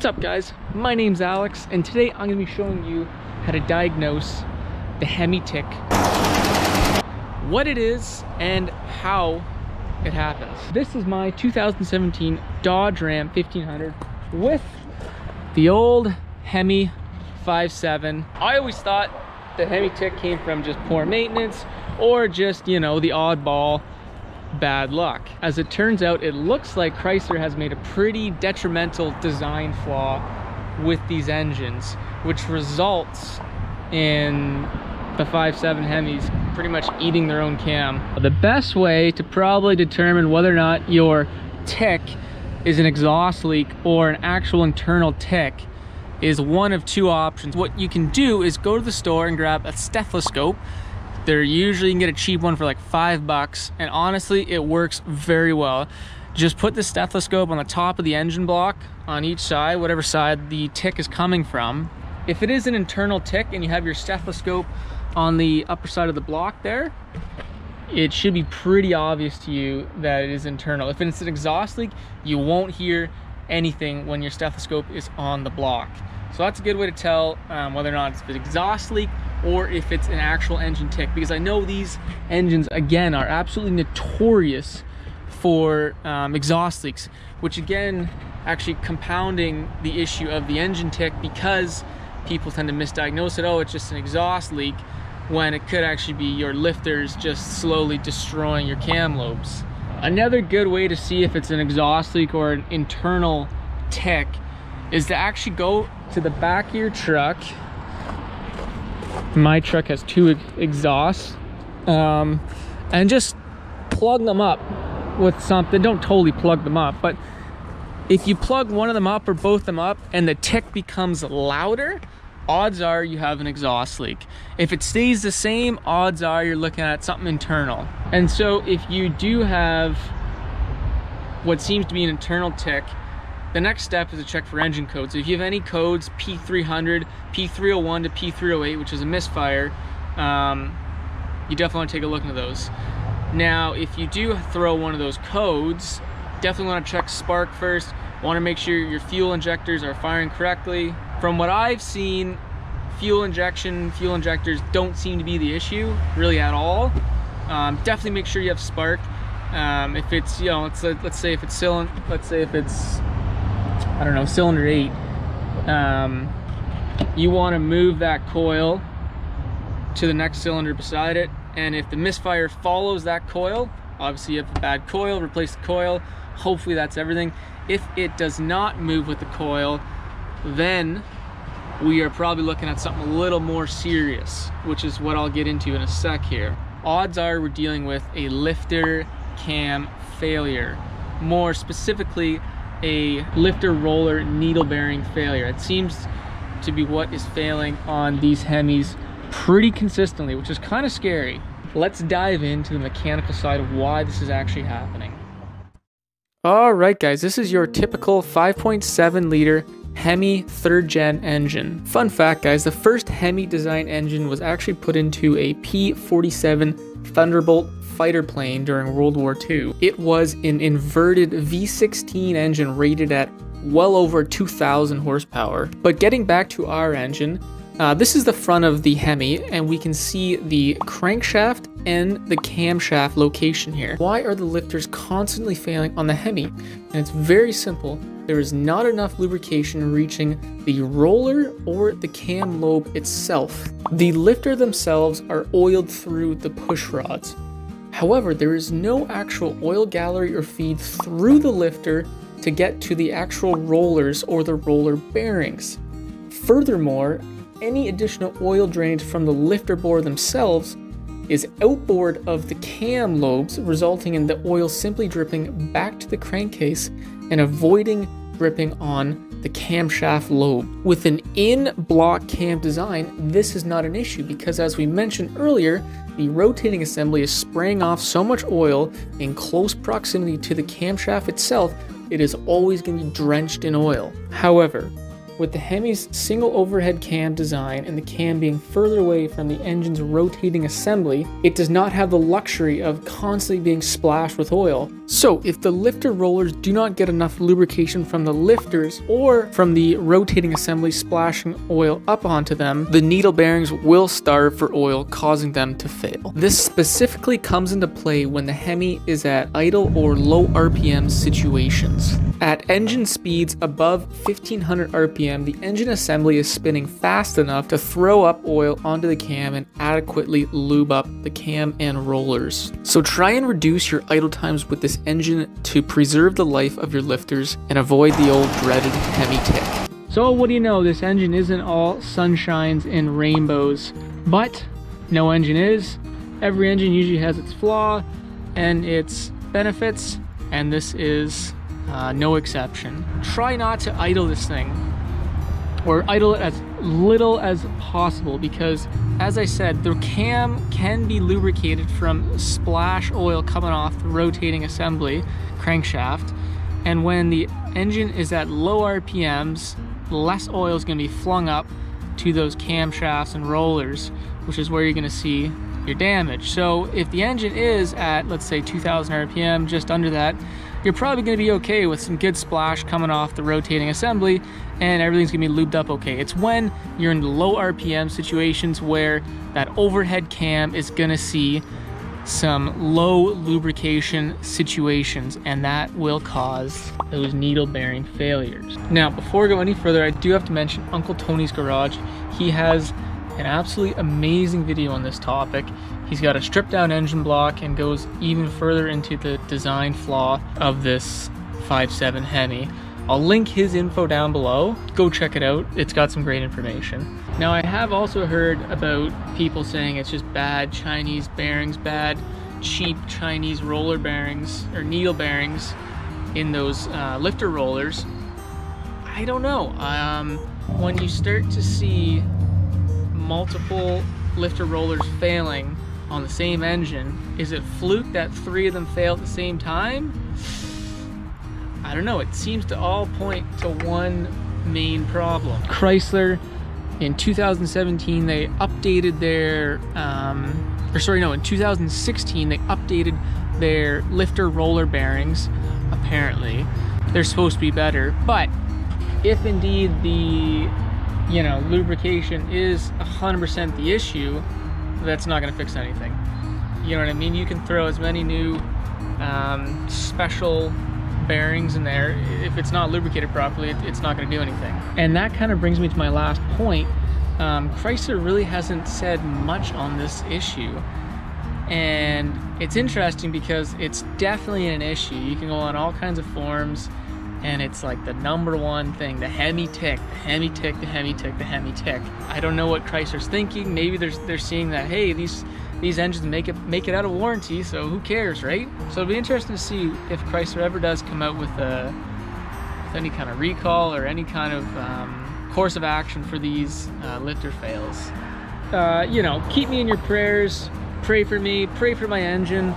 What's up guys? My name's Alex and today I'm going to be showing you how to diagnose the Hemi tick, what it is and how it happens. This is my 2017 Dodge Ram 1500 with the old Hemi 5.7. I always thought the Hemi tick came from just poor maintenance or just, you know, the oddball bad luck. As it turns out, it looks like Chrysler has made a pretty detrimental design flaw with these engines, which results in the 5.7 Hemis pretty much eating their own cam. The best way to probably determine whether or not your tick is an exhaust leak or an actual internal tick is one of two options. What you can do is go to the store and grab a stethoscope they're usually you can get a cheap one for like five bucks, and honestly, it works very well. Just put the stethoscope on the top of the engine block on each side, whatever side the tick is coming from. If it is an internal tick and you have your stethoscope on the upper side of the block there, it should be pretty obvious to you that it is internal. If it's an exhaust leak, you won't hear anything when your stethoscope is on the block. So that's a good way to tell um, whether or not it's an exhaust leak or if it's an actual engine tick because I know these engines again are absolutely notorious for um, exhaust leaks which again actually compounding the issue of the engine tick because people tend to misdiagnose it. Oh it's just an exhaust leak when it could actually be your lifters just slowly destroying your cam lobes. Another good way to see if it's an exhaust leak or an internal tick is to actually go to the back of your truck my truck has two exhausts um, and just plug them up with something. Don't totally plug them up but if you plug one of them up or both them up and the tick becomes louder odds are you have an exhaust leak. If it stays the same odds are you're looking at something internal. And so if you do have what seems to be an internal tick the next step is to check for engine codes. If you have any codes, P300, P301 to P308, which is a misfire, um, you definitely want to take a look into those. Now, if you do throw one of those codes, definitely want to check spark first. Want to make sure your fuel injectors are firing correctly. From what I've seen, fuel injection, fuel injectors don't seem to be the issue really at all. Um, definitely make sure you have spark. Um, if it's, you know, let's, let's say if it's cylinder, let's say if it's I don't know, cylinder eight, um, you want to move that coil to the next cylinder beside it. And if the misfire follows that coil, obviously you have a bad coil, replace the coil. Hopefully that's everything. If it does not move with the coil, then we are probably looking at something a little more serious, which is what I'll get into in a sec here. Odds are we're dealing with a lifter cam failure. More specifically, a lifter roller needle bearing failure. It seems to be what is failing on these Hemis pretty consistently, which is kind of scary. Let's dive into the mechanical side of why this is actually happening. Alright guys, this is your typical 5.7 liter Hemi 3rd gen engine. Fun fact guys, the first Hemi design engine was actually put into a P-47 Thunderbolt fighter plane during World War II. It was an inverted V16 engine rated at well over 2,000 horsepower. But getting back to our engine, uh, this is the front of the Hemi, and we can see the crankshaft and the camshaft location here. Why are the lifters constantly failing on the Hemi? And it's very simple. There is not enough lubrication reaching the roller or the cam lobe itself. The lifter themselves are oiled through the push rods. However, there is no actual oil gallery or feed through the lifter to get to the actual rollers or the roller bearings. Furthermore, any additional oil drained from the lifter bore themselves is outboard of the cam lobes, resulting in the oil simply dripping back to the crankcase and avoiding dripping on the camshaft lobe. With an in-block cam design, this is not an issue because as we mentioned earlier, the rotating assembly is spraying off so much oil in close proximity to the camshaft itself, it is always going to be drenched in oil. However, with the Hemi's single overhead cam design and the cam being further away from the engine's rotating assembly, it does not have the luxury of constantly being splashed with oil, So if the lifter rollers do not get enough lubrication from the lifters or from the rotating assembly splashing oil up onto them, the needle bearings will starve for oil causing them to fail. This specifically comes into play when the Hemi is at idle or low RPM situations. At engine speeds above 1500 RPM, the engine assembly is spinning fast enough to throw up oil onto the cam and adequately lube up the cam and rollers. So try and reduce your idle times with this engine to preserve the life of your lifters and avoid the old dreaded Hemi tick. So what do you know, this engine isn't all sunshines and rainbows, but no engine is. Every engine usually has its flaw and its benefits, and this is uh, no exception. Try not to idle this thing or idle it as little as possible because as I said the cam can be lubricated from splash oil coming off the rotating assembly crankshaft. And when the engine is at low RPMs less oil is going to be flung up to those camshafts and rollers which is where you're going to see your damage. So if the engine is at let's say 2000 RPM just under that you're probably going to be okay with some good splash coming off the rotating assembly and everything's to be lubed up okay. It's when you're in low RPM situations where that overhead cam is going to see some low lubrication situations and that will cause those needle bearing failures. Now before I go any further I do have to mention Uncle Tony's Garage. He has an absolutely amazing video on this topic. He's got a stripped down engine block and goes even further into the design flaw of this 5.7 Hemi. I'll link his info down below. Go check it out. It's got some great information. Now I have also heard about people saying it's just bad Chinese bearings, bad cheap Chinese roller bearings or needle bearings in those uh, lifter rollers. I don't know. Um, when you start to see multiple lifter rollers failing on the same engine, is it fluke that three of them fail at the same time? I don't know, it seems to all point to one main problem. Chrysler, in 2017, they updated their, um, or sorry, no, in 2016, they updated their lifter roller bearings, apparently. They're supposed to be better, but if indeed the you know, lubrication is 100% the issue, that's not going to fix anything. You know what I mean? You can throw as many new um, special bearings in there. If it's not lubricated properly, it's not going to do anything. And that kind of brings me to my last point. Um, Chrysler really hasn't said much on this issue. And it's interesting because it's definitely an issue. You can go on all kinds of forums and it's like the number one thing the hemi tick the hemi tick the hemi tick the hemi tick. I don't know what chrysler's thinking. Maybe they're, they're seeing that hey these these engines make it make it out of warranty so who cares right? So it'll be interesting to see if chrysler ever does come out with a with any kind of recall or any kind of um, course of action for these uh, lifter fails. Uh, you know keep me in your prayers. Pray for me. Pray for my engine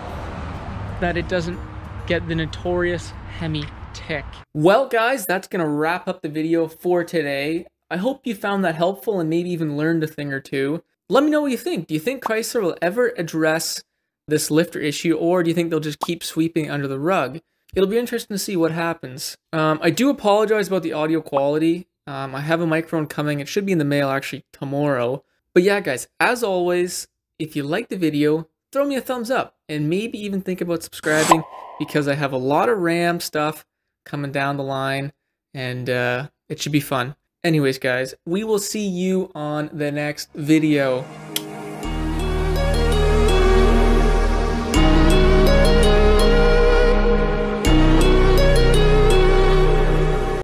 that it doesn't get the notorious hemi tick. Well, guys, that's going to wrap up the video for today. I hope you found that helpful and maybe even learned a thing or two. Let me know what you think. Do you think Chrysler will ever address this lifter issue, or do you think they'll just keep sweeping under the rug? It'll be interesting to see what happens. Um, I do apologize about the audio quality. Um, I have a microphone coming. It should be in the mail actually tomorrow. But yeah, guys, as always, if you like the video, throw me a thumbs up and maybe even think about subscribing because I have a lot of RAM stuff coming down the line, and uh, it should be fun. Anyways, guys, we will see you on the next video.